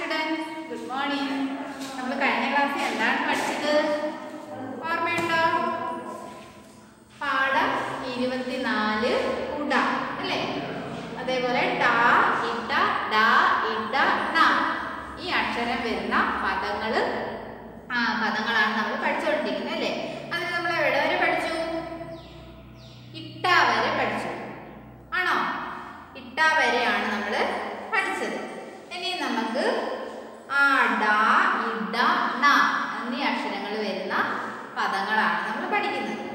Students good morning നമ്മൾ കഴിഞ്ഞ ക്ലാസ്സിൽ എന്താണ് പഠിച്ചത്? ഓർമ്മയുണ്ടോ? പാഠം ഇരുപത്തിനാല് ഉട അല്ലേ? അതേപോലെ ടാ ഇട്ട ഡാ ഇട്ട ന ഈ അക്ഷരം വരുന്ന പദങ്ങൾ ആ പദങ്ങളാണ് നമ്മൾ പഠിച്ചുകൊണ്ടിരിക്കുന്നത് അല്ലേ? അത് നമ്മൾ എവിടെ വരെ പഠിച്ചു? ഇട്ട വരെ പഠിച്ചു. ആണോ? ഇട്ട വരെയാണ് നമ്മൾ പഠിച്ചത് ഇനി നമുക്ക് ആ ഡ ഇട ണ എന്നീ അക്ഷരങ്ങൾ വരുന്ന പദങ്ങളാണ് നമ്മൾ പഠിക്കുന്നത്?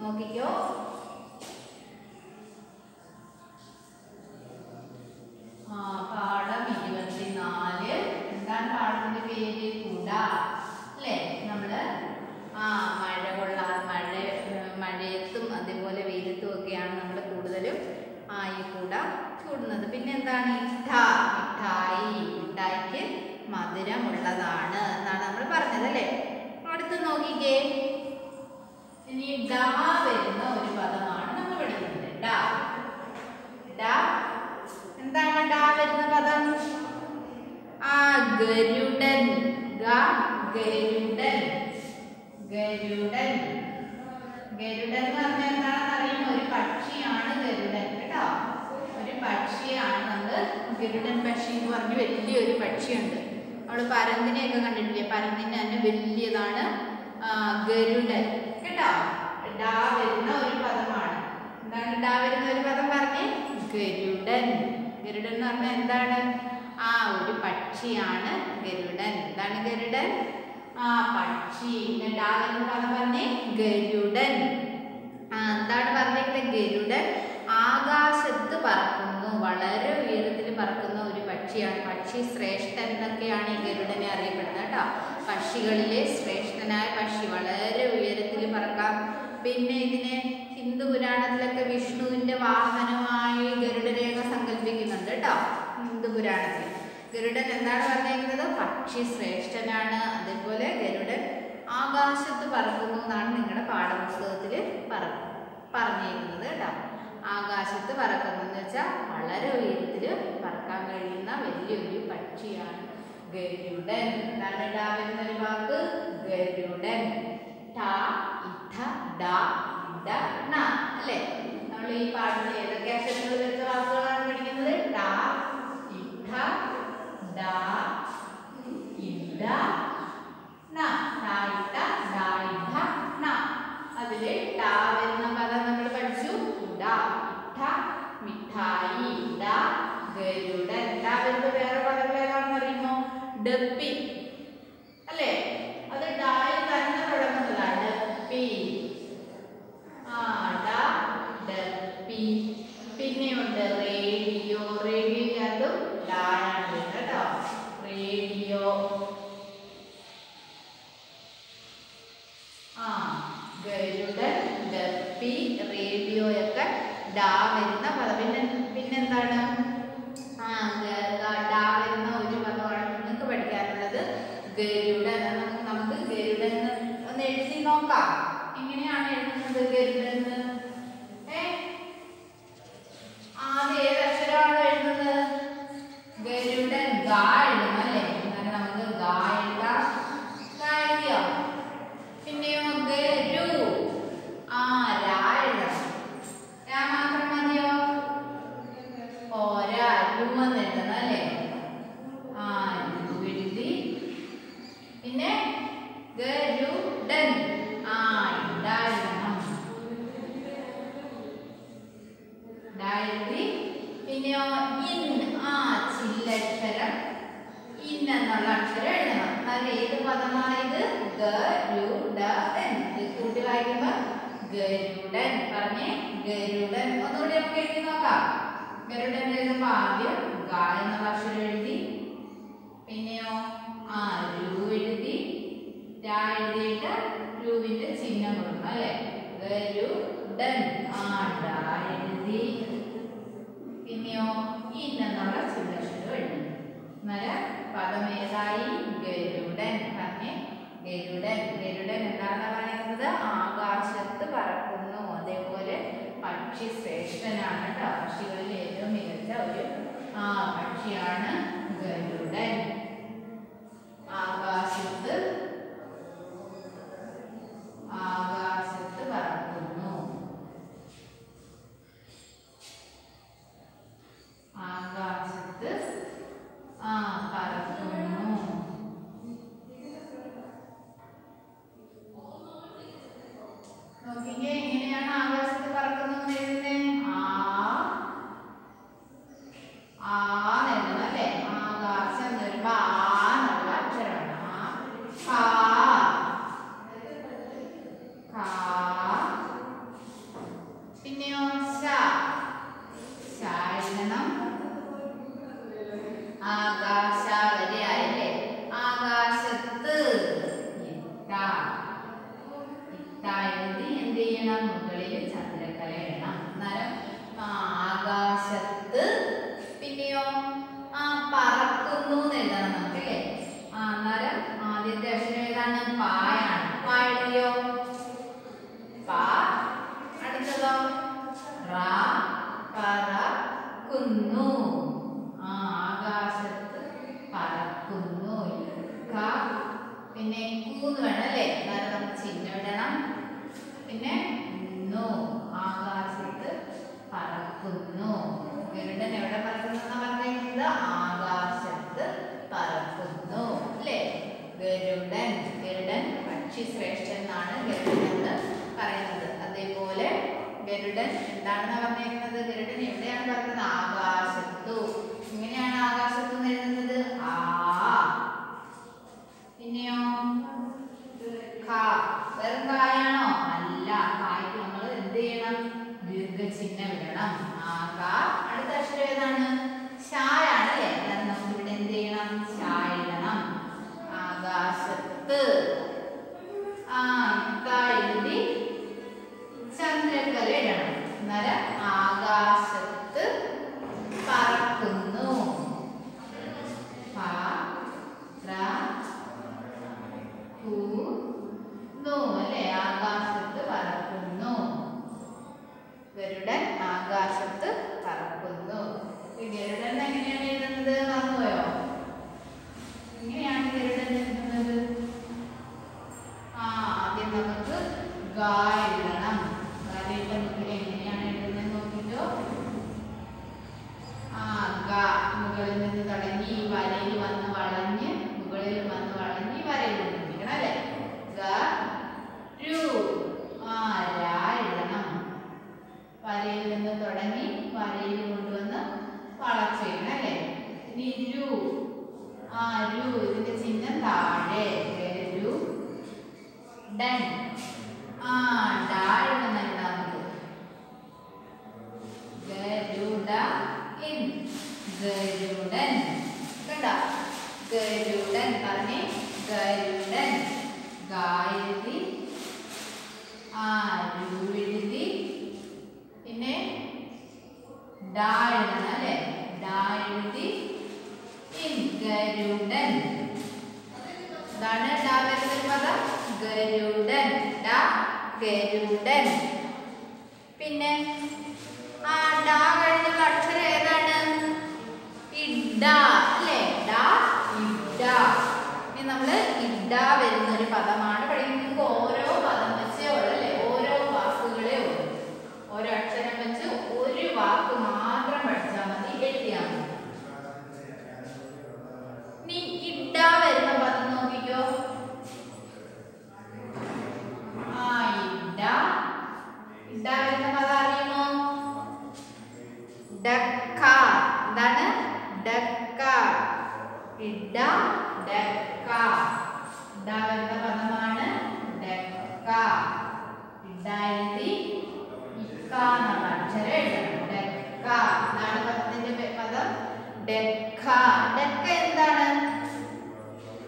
നോക്കിക്കോ. ആ പാഠം ഇരുപത്തിനാല്. എന്താണ് പാഠത്തിന്റെ പേര്? കുട. അല്ലേ? നമ്മൾ ആ മഴ കൊള്ളാ മഴ മഴയത്തും അതേപോലെ വെയിലത്തും ഒക്കെയാണ് നമ്മൾ കൂടുതലും ആ ഈ കുട ചൂടുന്നത്. പിന്നെ എന്താണ്? ഇട്ട മിഠായി മിഠായിക്ക് മധുരമുള്ളതാണ് എന്നാണ് നമ്മൾ പറഞ്ഞത് അല്ലേ? അടുത്ത് നോക്കിക്കേ. ഡാ വരുന്ന ഒരു പദമാണ് നമ്മൾ പഠിക്കുന്നത് ഡാ. ഡാ. എന്താണ് ഡാ വരുന്ന പദം? ആ ഗരുഡൻ. ഗ ഗരുഡൻ. ഗരുഡൻ. ഗരുഡൻ എന്ന് പറഞ്ഞാൽ എന്താണെന്ന് അറിയുന്ന ഒരു പക്ഷിയാണ് ഗരുഡൻ കേട്ടോ. ഒരു പക്ഷിയാണ് നമ്മൾ ഗരുഡൻ പക്ഷി എന്ന് പറഞ്ഞ് വലിയൊരു പക്ഷിയുണ്ട്. നമ്മൾ പരന്തിനെയൊക്കെ കണ്ടിട്ടില്ലേ? പരന്തിന് തന്നെ വലിയതാണ് ഗരുഡൻ കേട്ടോ. ഡാ വരുന്ന ഒരു പദമാണ്. എന്താണ് ഡാ വരുന്ന ഒരു പദം പറഞ്ഞേ? ഗരുഡൻ. ഗരുഡൻ എന്ന് പറഞ്ഞാൽ എന്താണ്? ആ ഒരു പക്ഷിയാണ് ഗരുഡൻ. എന്താണ് ഗരുഡൻ? ആ പക്ഷി. ഡാ വരുന്ന പദം പറഞ്ഞേ? ഗരുഡൻ. ആ എന്താണ് പറഞ്ഞേക്കുന്നത് ഗരുഡൻ ആകാശത്ത് പറക്കുന്നു. വളരെ ഉയരത്തിൽ പറക്കുന്ന ഒരു പക്ഷിയാണ്. പക്ഷി ശ്രേഷ്ഠൻ എന്നൊക്കെയാണ് ഈ ഗരുഡനെ അറിയപ്പെടുന്നത് കേട്ടോ. പക്ഷികളിലെ ശ്രേഷ്ഠനായ പക്ഷി. വളരെ ഉയരത്തിൽ പറക്കാം പിന്നെ ഇതിനെ ഹിന്ദു പുരാണത്തിലൊക്കെ വിഷ്ണുവിന്റെ വാഹനമായി ഗരുഡരേഖ സങ്കല്പിക്കുന്നുണ്ട് കേട്ടോ ഹിന്ദു പുരാണത്തിൽ. ഗരുഡൻ എന്താണ് പറഞ്ഞേക്കുന്നത് പക്ഷി ശ്രേഷ്ഠനാണ് അതേപോലെ ഗരുഡൻ ആകാശത്ത് പറക്കുന്നു എന്നാണ് നിങ്ങളുടെ പാഠപുസ്തകത്തിൽ പറ പറഞ്ഞിരിക്കുന്നത് കേട്ടോ. ആകാശത്ത് പറക്കുന്നു എന്ന് വെച്ചാൽ വളരെ ഉയരത്തിൽ പറക്കാൻ കഴിയുന്ന വലിയൊരു പക്ഷിയാണ് ഗരുഡൻ. എന്താണ് ഉണ്ടാവുന്ന ഒരു വാക്ക്? ഗരുഡൻ. ട ഇഠ ഡ ഇട ണ അല്ലേ? നമ്മൾ ഈ പാഠത്തിൽ ഏതൊക്കെ അക്ഷരങ്ങൾ വരുന്ന വാക്കുകളാണ് പഠിക്കുന്നത്? ട ഇഠ ഡ ഇട ണ ട ഇട്ട ഡ ഇധ ണ. അതിൽ ട വരുന്ന പദം നമ്മൾ പഠിച്ചു കുട ഇട്ട മിഠായി ഇട ഗരുഡൻ ട വരുന്ന വേറെ പദങ്ങൾ ഏതാണെന്ന് അറിയുമോ ഡപ്പി അല്ലേ അത് ഡായിൽ തന്നെ തുടങ്ങുന്നതാണ് ഡപ്പി ആ ഡ ഡപ്പി പിന്നെയുണ്ട് റേഡിയോ റേഡിയോയ്ക്കകത്തും ഡായാണ് വരുന്നത് കേട്ടോ റേഡിയോ ആ ഗരുഡൻ ഡപ്പി റേഡിയോയൊക്കെ ഡാ വരുന്ന പദം. പിന്നെ പിന്നെന്താണ് ആ ഗ- ഗ- ഡാ വരുന്ന ഒരു പദമാണ് നിങ്ങൾക്ക് പഠിക്കാനുള്ളത് ഗരുഡൻ അത് നമുക്ക് നമുക്ക് ഗരുഡൻ എന്ന് ഒന്ന് എഴുതി നോക്കാം എങ്ങനെയാണ് എഴുതുന്നത് ഗരുഡൻ എന്ന്? ഏ ആദ്യം ഏത് അക്ഷരമാണ് എഴുതുന്നത് ഗരുഡൻ ഗാ എഴുതണം അല്ലേ അങ്ങനെ നമുക്ക് ഗാ എഴുതാം ഗാ എഴുതിയോ പിന്നെയോ ഗരു ആ രാ എഴുതണം രാ മാത്രം മതിയോ പോരാ രു എന്ന് എഴുതണം അല്ലേ ആ രു എഴുതി പിന്നെ ഗരുഡൻ ആ ഇട എഴുതണം ഇട എഴുതി പിന്നെയോ ഇൻ ആ ചില്ലക്ഷരം ഇൻ എന്നുള്ള അക്ഷരം എഴുതണം എന്നാൽ ഏത് ഇത് കൂട്ടി വായിക്കുമ്പോ ഗരുഡൻ. പറഞ്ഞേ ഗരുഡൻ. ഒന്നുകൂടി നമുക്ക് എഴുതി നോക്കാം. ഗരുഡൻ എഴുതുമ്പോ ആദ്യം ഗ എന്ന ഭാഷയിൽ എഴുതി പിന്നെയോ ആ രു എഴുതി രാ എഴുതിയിട്ട് രുവിന്റെ ചിഹ്നം കൊടുക്കണം അല്ലെ? ഗരുഡൻ ആ പിന്നെയോ ഇന്നുള്ള ചില്ലക്ഷരം എഴുതി. മല പദമേതായി ഗരുഡൻ. പറഞ്ഞേ ഗരുഡൻ. ഗരുഡൻ എന്താണ് പറയുന്നത്? ആകാശത്ത് പറക്കുന്നു. അതേപോലെ പക്ഷി ശ്രേഷ്ഠനാണ് പക്ഷികളിൽ ഏറ്റവും മികച്ച ഒരു ആ പക്ഷിയാണ് ഗരുഡൻ. ആകാശത്ത് പക്ഷി എന്നാണ് ഗരുഡൻ എന്ന് പറയുന്നത്. അതേപോലെ ഗരുഡൻ എന്താണെന്ന് പറഞ്ഞിരിക്കുന്നത് ഗരുഡൻ എവിടെയാണ് പറയുന്നത് ആകാശത്തു. ഇങ്ങനെയാണ് ആകാശം ഗരുഡൻ. എന്താണ് ഡാ പദം. ഗരുഡൻ. ഡാ ഗരുഡൻ. പിന്നെ ആ ഡാ കഴിഞ്ഞുള്ള അക്ഷരം ഏതാണ്? ഇഡ അല്ലേ? ഡ ഇഡ ഇനി നമ്മൾ ഇഡ വരുന്ന ഒരു പദമാണ്. പഠിക്കുന്നത് ഓരോ പദം വെച്ചേ ഉള്ളൂ അല്ലേ ഓരോ വാക്കുകളേ ഉള്ളൂ ഓരോ അക്ഷരം വെച്ച് ഒരു വാക്ക് മാത്രം പഠിച്ചാൽ മതി എഴുതിയാൽ മതി നീ ഇഡ വരുന്ന പദം നോക്കിക്കോ ആ ഇഡ ഇഡ വരുന്ന പദം അറിയുമോ? എന്താണ് വരുന്ന പദമാണ് എന്താണ്? പദത്തിന്റെ പദം എന്താണ്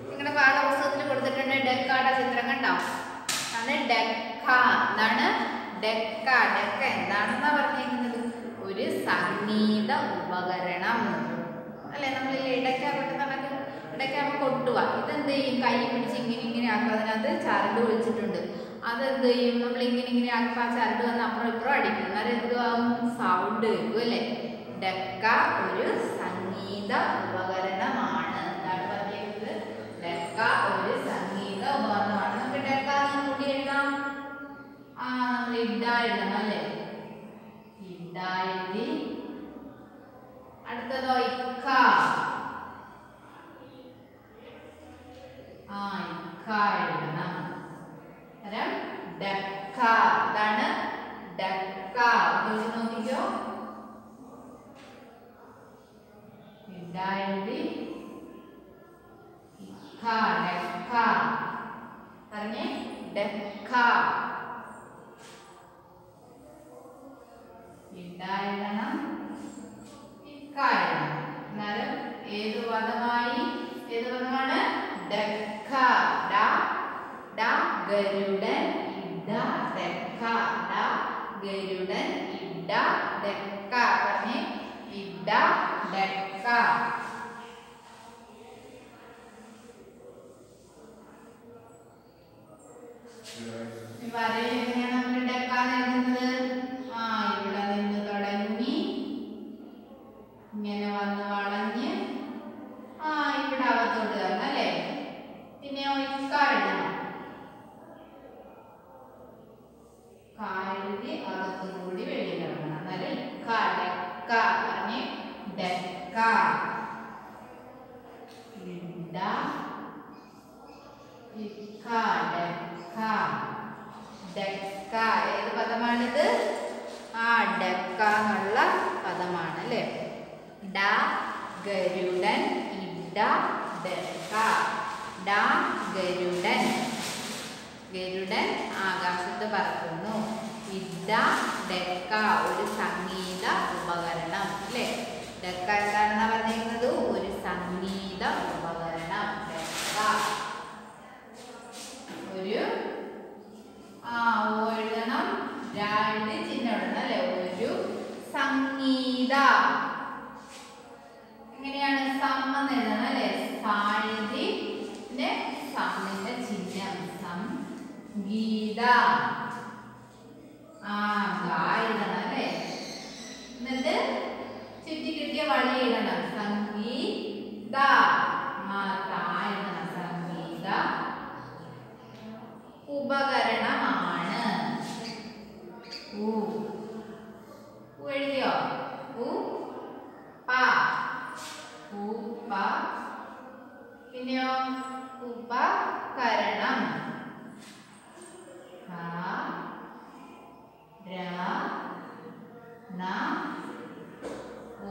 നിങ്ങളുടെ പാഠപുസ്തകത്തിൽ കൊടുത്തിട്ടുണ്ട് ഡെക്കയുടെ ചിത്രം കണ്ടോ ആണ് ഡെക്ക. എന്താണ്? ഡെക്ക ഡെക്ക എന്താണെന്നാ പറഞ്ഞിരിക്കുന്നത്? ഒരു സംഗീത ഉപകരണം. അല്ലെ? നമ്മൾ ഇടയ്ക്ക കൊട്ടുന്നതൊക്കെ ഇടയ്ക്ക നമ്മൾ കൊട്ടുക. ഇതെന്ത് ചെയ്യും? കൈ പിടിച്ച് ഇങ്ങനെ ഇങ്ങനെ ആക്കുക അതിനകത്ത് ചരട് ഒഴിച്ചിട്ടുണ്ട്. അതെന്ത് ചെയ്യും? നമ്മൾ ഇങ്ങനെ ഇങ്ങനെ ആക്കുമ്പോൾ ആ ചരട് വന്ന് അപ്പുറം ഇപ്പുറം അടിക്കും. അന്നേരം എന്തുവാകും? സൗണ്ട് വരും അല്ലേ? ഡെക്ക ഒരു സംഗീത ഉപകരണമാണ്. എന്താണ് പറഞ്ഞിരിക്കുന്നത്? ഡെക്ക ഇഡ എഴുതി അടുത്തതോ ഇക്ക ആ ഇക്ക എഴുതണം അന്നേരം ഡക്ക ഇതാണ് ഡക്ക ഉപയോഗിച്ച് നോക്കിക്കോ ഇഡ എഴുതി ഇക്ക ഡക്ക പറഞ്ഞേ ഡക്ക ഇഡ ഇക്കായിരണം എന്നാലും ഏത് പദമായി ഏത് പദമാണ് ഡക്ക ഡ ഡ ഗരുഡൻ ഇഡ ഡക്ക ഡ ഗരുഡൻ ഇഡ ഡക്ക പറഞ്ഞേ ഇഡ ഡക്ക ഈ വരയിൽ എങ്ങനെയാണ് നമ്മൾ ഡക്കാൻ എഴുതുന്നത് ആ ഇവിടെ നിന്ന് തുടങ്ങി ഇങ്ങനെ വന്ന് വളഞ്ഞ് ആ ഇവിടെ അകത്തോട്ട് കയറണം അല്ലേ പിന്നെയോ ഇക്ക എഴുതണം കാ എഴുതി അകത്തും കൂടി വെളിയിൽ ഇറങ്ങണം എന്നാലും ഇക്ക ഡക്ക പറഞ്ഞ് ഡക്ക ഇഡ ഇക്ക ഡക്ക ഡക്ക ഏത് പദമാണിത് ആ ആ ഡക്ക എന്നുള്ള പദമാണ് അല്ലേ ഡ ഗരുഡൻ ഇഡ ഡക്ക ഡ ഗരുഡൻ ഗരുഡൻ ആകാശത്ത് ഇദ്ദ ഡെക്ക ഒരു സംഗീത ഉപകരണം അല്ലേ? ഡക്ക എന്താണെന്ന് പറഞ്ഞിരിക്കുന്നത്? ഒരു സംഗീത ഉപകരണം ഡക്ക. ഒരു ആ ഓ എഴുതണം രണ്ട് ചിഹ്നം അല്ലേ? ഒരു സംഗീത. എങ്ങനെയാണ്? സം എന്ന് എഴുതണം അല്ലേ? സാഴുതി സമ്മിന്റെ ചിഹ്നം സംഗീത. ആ ഗാ എഴുതണം അല്ലേ എന്നിട്ട് ചുറ്റി കിട്ടിയ വഴി എഴുതണം സംഗീത ആ എഴുതണം സംഗീത ഉപകരണമാണ്. ഉ. എഴുതിയോ? ഉ പ. ഉ പ. പിന്നെയോ? ഉപകരണം. ര ന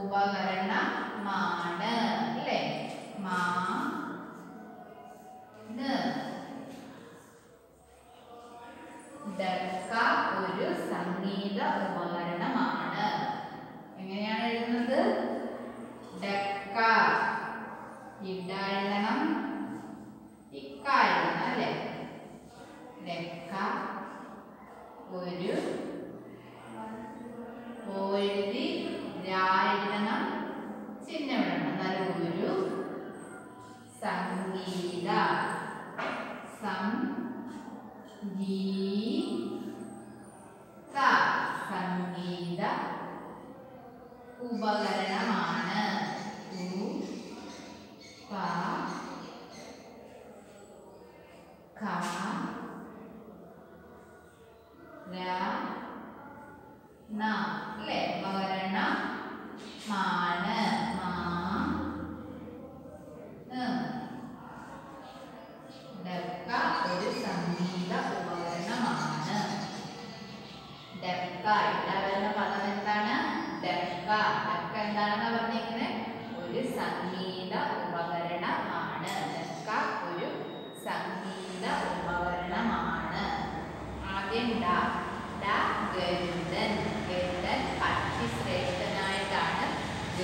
ഉപകരണമാണ് അല്ലേ? മാ ഡക്ക ഒരു സംഗീത ഉപകരണമാണ് എങ്ങനെയാണ് എഴുതുന്നത്? ഡക്ക എഴുതണം. Amen.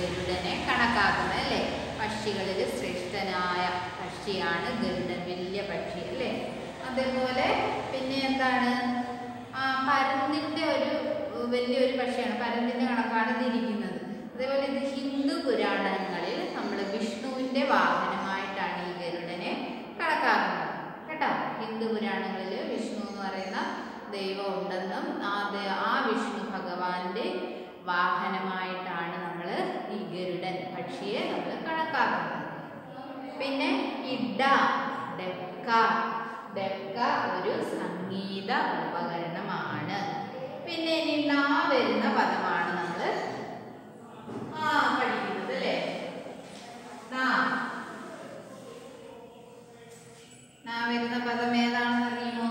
ഗരുഡനെ കണക്കാക്കുന്നത് അല്ലേ? പക്ഷികളിൽ ശ്രേഷ്ഠനായ പക്ഷിയാണ് ഗരുഡൻ വലിയ പക്ഷി അല്ലേ? അതേപോലെ പിന്നെ എന്താണ്? ആ പരന്തിന്റെ ഒരു വലിയൊരു പക്ഷിയാണ് പരന്തിന്റെ കണക്കാണ് ഇതിരിക്കുന്നത് അതേപോലെ ഇത് ഹിന്ദു പുരാണങ്ങളിൽ നമ്മൾ വിഷ്ണുവിന്റെ വാഹനമായിട്ടാണ് ഈ ഗരുഡനെ കണക്കാക്കുന്നത്. കേട്ടോ? ഹിന്ദു പുരാണങ്ങളിൽ വിഷ്ണു എന്ന് പറയുന്ന ദൈവം ഉണ്ടെന്നും ആ ആ വിഷ്ണു ഭഗവാന്റെ വാഹനമായിട്ടാണ് നമ്മൾ ഈ ഗരുഡൻ പക്ഷിയെ നമ്മൾ കണക്കാക്കുന്നത്. പിന്നെ ഇഡ ഡെക്ക. ഒരു സംഗീത ഉപകരണമാണ്. പിന്നെ ഇനി നാ വരുന്ന പദമാണ് നമ്മൾ ആ പഠിക്കുന്നത് അല്ലേ? നാ വരുന്ന പദം ഏതാണെന്ന് അറിയുമോ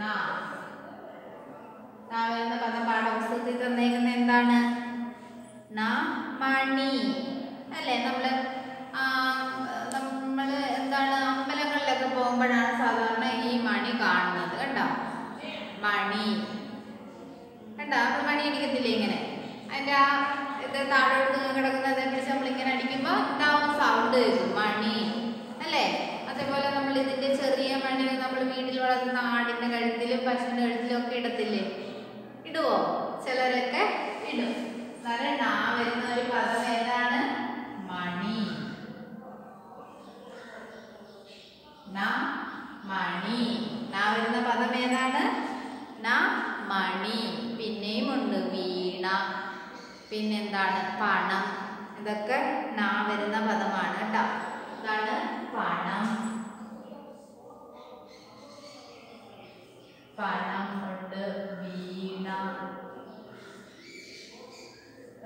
നാ നാ വരുന്ന പദം പാഠപുസ്തകത്തിൽ തന്നേക്കുന്ന എന്താണ് നാ മണി അല്ലേ നമ്മൾ ആ, നമ്മൾ എന്താണ് അമ്പലങ്ങളിലൊക്കെ പോകുമ്പോഴാണ് സാധാരണ ഈ മണി കാണുന്നത് കണ്ടോ മണി കണ്ടോ നമ്മൾ മണി അടിക്കത്തില്ലേ ഇങ്ങനെ അതിന്റെ ആ ഇത് താഴോട്ട് കിടക്കുന്നത് പിടിച്ച് നമ്മളിങ്ങനെ അടിക്കുമ്പോൾ ഉണ്ടാവും സൗണ്ട് കേൾക്കും മണി അല്ലേ അതേപോലെ നമ്മൾ ഇതിന്റെ ചെറിയ മണി നമ്മൾ വീട്ടിൽ വളർത്തുന്ന ആടിന്റെ കഴുത്തിലും പശുവിന്റെ കഴുത്തിലും ഒക്കെ ഇടത്തില്ലേ ഇടുവോ ചിലരൊക്കെ ഇടും എന്നാലും നാ വരുന്ന ഒരു പദം ഏതാണ് മണി ന മണി. നാ വരുന്ന പദം ഏതാണ്? ന മണി. പിന്നെയും ഉണ്ട് വീണ. പിന്നെന്താണ്? പണം. ഇതൊക്കെ നാ വരുന്ന പദമാണ് കേട്ടോ. ഇതാണ് പണം. പണം ഉണ്ട് വീണ.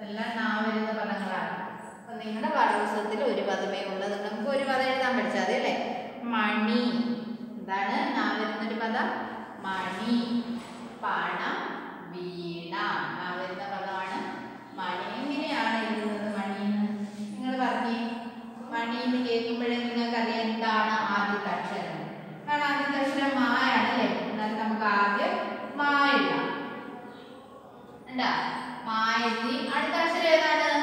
എല്ലാം നാ വരുന്ന പദങ്ങളാണ്. അപ്പം നിങ്ങളുടെ പാഠപുസ്തകത്തിൽ ഒരു പദമേ ഉള്ളത് നമുക്ക് ഒരു പദം എഴുതാൻ പഠിച്ചാൽ മതി അല്ലേ? മണി. എന്താണ്? നാ വരുന്നൊരു പദം മണി. പണം വീണ. നാ വരുന്ന പദമാണ് മണി. എങ്ങനെയാണ് എഴുതുന്നത് മണി? നിങ്ങൾ പറഞ്ഞേ. മണി എന്ന് കേൾക്കുമ്പോഴേ നിങ്ങൾക്ക് അറിയാം എന്താണ് ആദ്യത്തെ അക്ഷരം കാരണം ആദ്യത്തെ അക്ഷരം മായാണ് അല്ലേ? എന്നാൽ നമുക്ക് ആദ്യം മായ ഇടാം മാ അടുത്ത അക്ഷരം ഏതാണ്?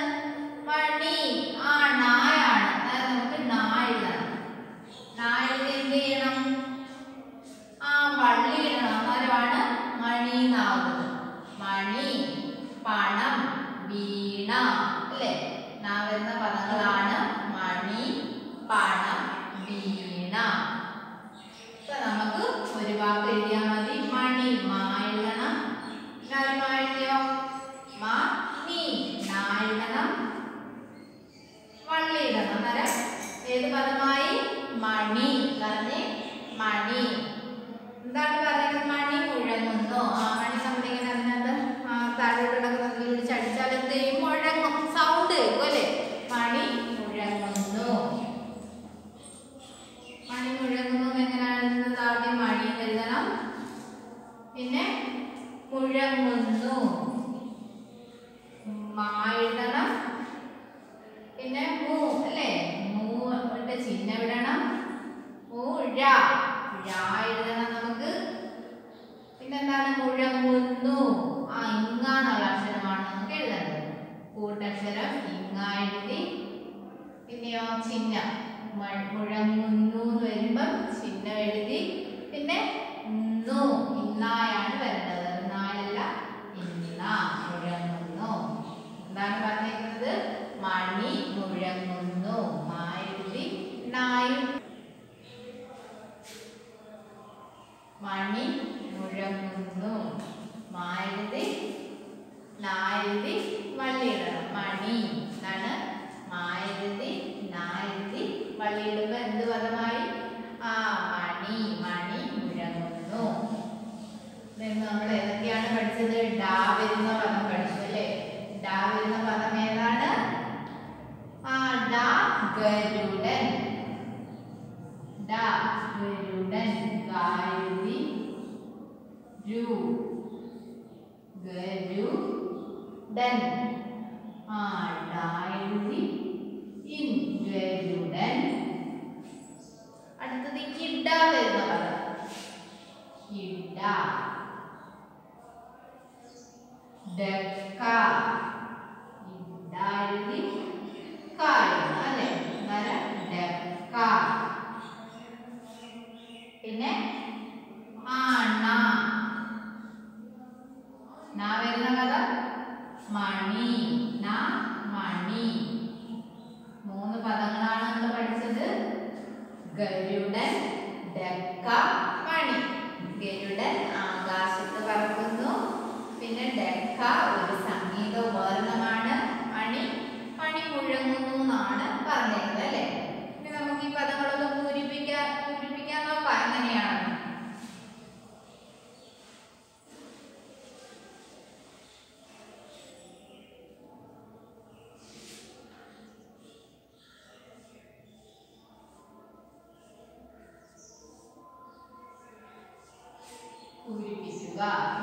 우드리피스가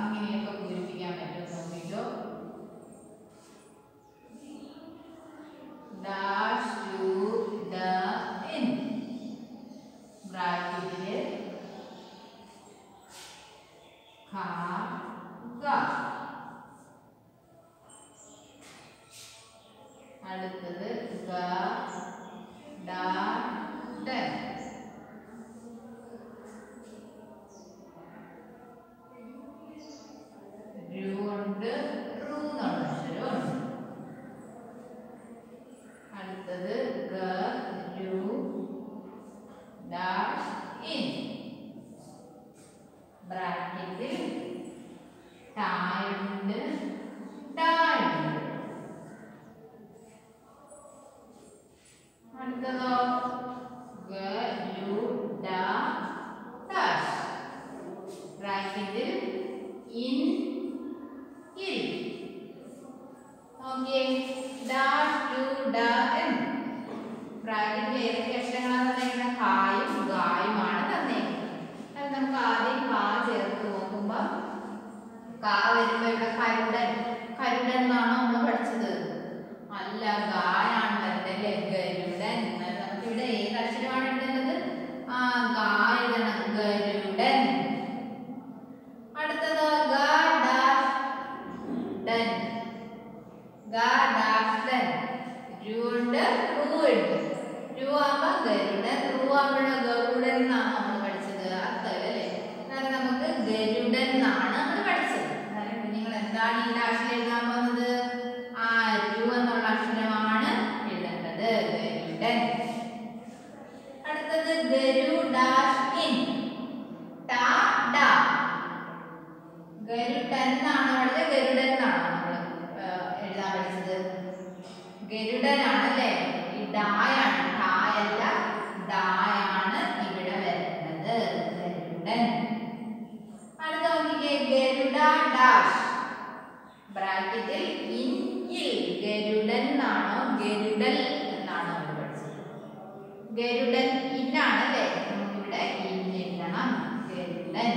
ഗരുഡൻ.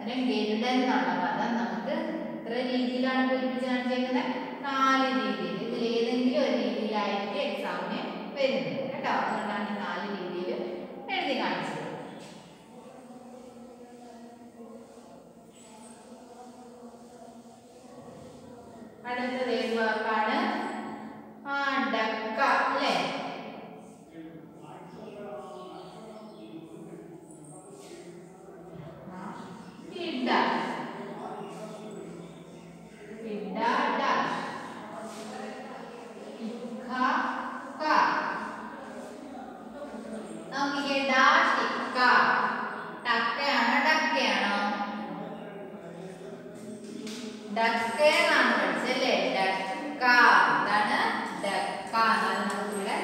അല്ലെങ്കിൽ ഗരുഡൻ എന്നുള്ള പദം നമുക്ക് എത്ര രീതിയിലാണ് പൂരിപ്പിച്ച് കാണിച്ചേക്കുന്നത്. നാല് രീതിയിൽ. ഇതിൽ ഏതെങ്കിലും ഒരു രീതിയിലായിരിക്കും എക്സാമിന് വരുന്നത്. കേട്ടോ? അതുകൊണ്ടാണ് നാല് രീതിയിൽ എഴുതി കാണിച്ചത് അടുത്തത് ഏത് വാക്കാണ് ആ ഡക്ക അല്ലേ ആ, ഇഡ ഇഡ ഡാഷ് ഇക്ക ക നോക്കിക്കേ ഡാഷ് ഇക്ക ടക്കയാണോ ഡക്കയാണോ ഡക്ക എന്നാണ് പഠിച്ചല്ലേ ഡക്ക എന്താണ് ഡക്ക എന്നാണ് നമുക്കിവിടെ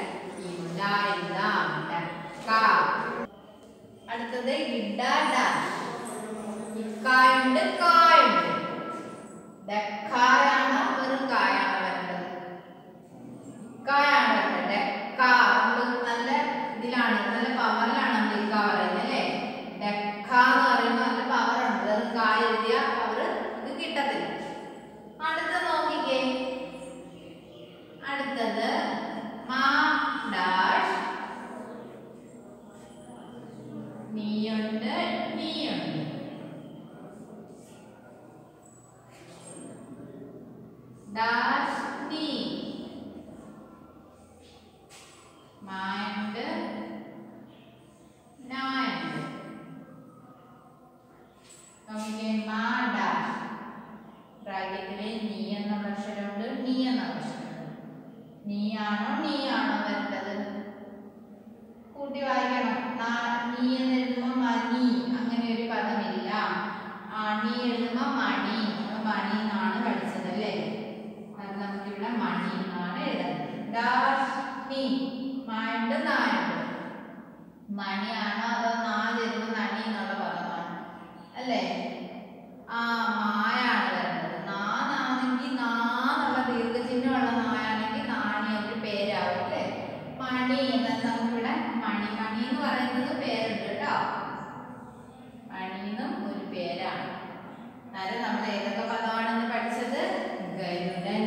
ഇല്ല എഴുതാം ഡക്ക അടുത്തത് ഇഡ ഡാഷ് ഇക്കായുണ്ട് കായുണ്ട് ഡക്കായാണോ വെറും കായാണോ വരേണ്ടത് കായാണ് വരേണ്ടത് ഡക്ക നമ്മൾ നല്ല ഇതിലാണ് നല്ല പവറിലാണ് നമ്മൾ ഇക്ക പറയുന്നത് അല്ലേ ഡക്ക എന്ന് പറയുമ്പോൾ നല്ല പവറുണ്ട് വെറും കായ എഴുതിയ പവർ ഇത് കിട്ടത്തില്ല അടുത്ത നോക്കിക്കേ അടുത്തത് മാ ഡാഷ് നീയുണ്ട് നീയുണ്ട് ഡാഷ് നീ മായുണ്ട് നായുണ്ട് നോക്കിക്കേ മാ ഡാഷ് ബ്രാക്കറ്റിൽ നീ എന്നുള്ള അക്ഷരമുണ്ട് നീ എന്നുള്ള അക്ഷരമുണ്ട് നീയാണോ നീയാണോ വരേണ്ടത് കൂട്ടി വായിക്കണം? നാ- എന്ന് എഴുതുമ്പോൾ മണി അങ്ങനെ ഒരു പദമില്ല. അണി നീ എഴുതുമ്പോൾ മണി. മണി എന്നാണ് പഠിച്ചത് അല്ലേ? അത് നമുക്കിവിടെ മണി എന്നാണ് എഴുതുന്നത് ഡാഷ് നീ. മായുണ്ട് നായുണ്ട് മണിയാണോ അതോ നാല് ചേരുമ്പോൾ നണി എന്നുള്ള പദമാണ്? അല്ലേ? ആ എന്നത് നമുക്കിവിടെ മണി എന്ന് പറയുന്നത് പേരുണ്ട് കേട്ടോ. മണി ഒരു പേരാണ്. അതായത് നമ്മൾ ഏതൊക്കെ പദമാണെന്ന് പഠിച്ചത് ഗരുഡൻ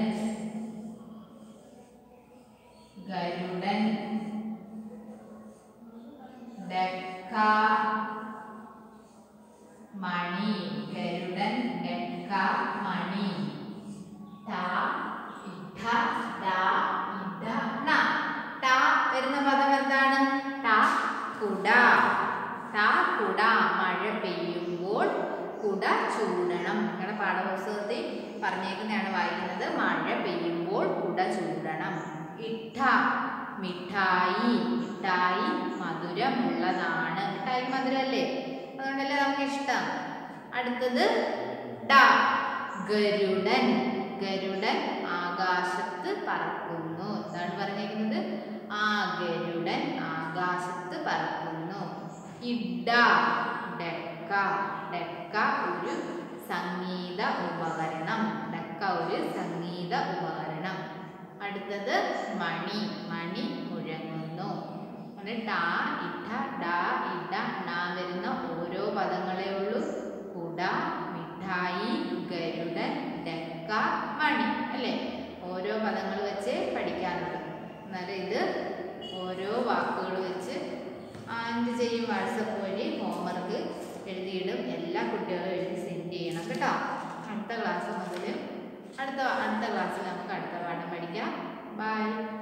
ഗരുഡൻ ഡക്ക മണി ഗരുഡൻ ഡക്ക മണി ട ഇഠ ഡ ഇഡ ണ ട വരുന്ന പദം എന്താണ് ട കുട ട കുട മഴ പെയ്യുമ്പോൾ കുട ചൂടണം നിങ്ങളുടെ പാഠപുസ്തകത്തിൽ പറഞ്ഞേക്കുന്നതാണ് വായിക്കുന്നത് മഴ പെയ്യുമ്പോൾ കുട ചൂടണം ഇട്ട മിഠായി മിഠായി മധുരമുള്ളതാണ് മിഠായി മധുരമല്ലേ അതുകൊണ്ടല്ലേ നമുക്ക് ഇഷ്ടം അടുത്തത് ഡ. ഗരുഡൻ. ഗരുഡൻ ആകാശത്ത് പറക്കുന്നു. എന്താണ് പറഞ്ഞിരിക്കുന്നത് ആ ഗരുഡൻ ആകാശത്ത് പറക്കുന്നു. ഇഡ ഡക്ക. ഡക്ക ഒരു സംഗീത ഉപകരണം. ഡക്ക ഒരു സംഗീത ഉപകരണം. അടുത്തത് മണി. മണി മുഴങ്ങുന്നു. അങ്ങനെ ഡാ ഇട്ട ഡാ ഇട നാ വരുന്ന ഓരോ പദങ്ങളേ ഉള്ളൂ. കുട മിഠായി ഗരുഡൻ ഡക്ക മണി അല്ലേ? ഓരോ പദങ്ങൾ വെച്ച് പഠിക്കാറുണ്ട് എന്നാലും ഇത് ഓരോ വാക്കുകൾ വെച്ച് എന്ത് ചെയ്യും? വാട്സപ്പ് വഴി ഹോംവർക്ക് എഴുതിയിടും. എല്ലാ കുട്ടികളും എഴുതി സെൻഡ് ചെയ്യണം കേട്ടോ. അടുത്ത ക്ലാസ് മുതൽ അടുത്ത അടുത്ത ക്ലാസ്സിൽ നമുക്ക് അടുത്ത പാഠം പഠിക്കാം. ബൈ.